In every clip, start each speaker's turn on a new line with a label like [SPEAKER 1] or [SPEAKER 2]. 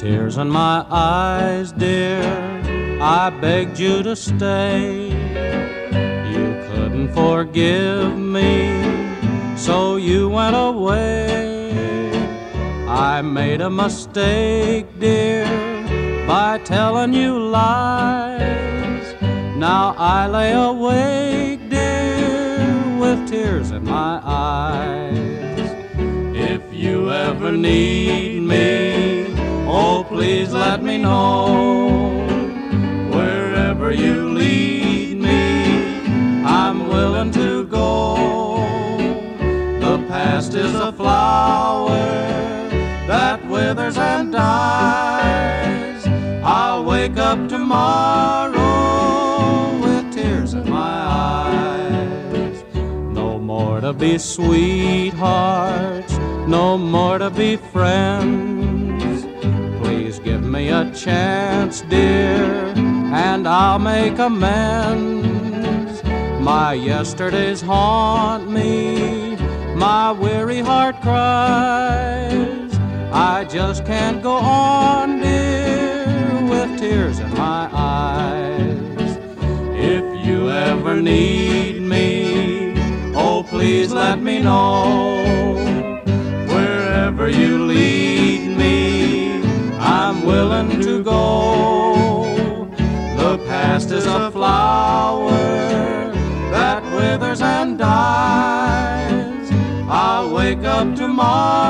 [SPEAKER 1] tears in my eyes, dear, I begged you to stay. You couldn't forgive me, so you went away. I made a mistake, dear, by telling you lies. Now I lay awake, dear, with tears in my eyes. If you ever need me, please let me know. Wherever you lead me, I'm willing to go. The past is a flower that withers and dies. I'll wake up tomorrow with tears in my eyes. No more to be sweethearts, no more to be friends. A chance, dear, and I'll make amends. My yesterdays haunt me, my weary heart cries. I just can't go on, dear, with tears in my eyes. If you ever need me, oh please let me know. The past is a flower that withers and dies. I'll wake up tomorrow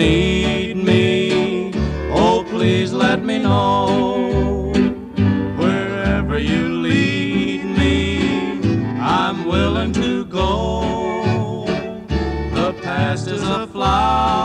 [SPEAKER 1] need me, oh please let me know. Wherever you lead me, I'm willing to go. The past is a flower.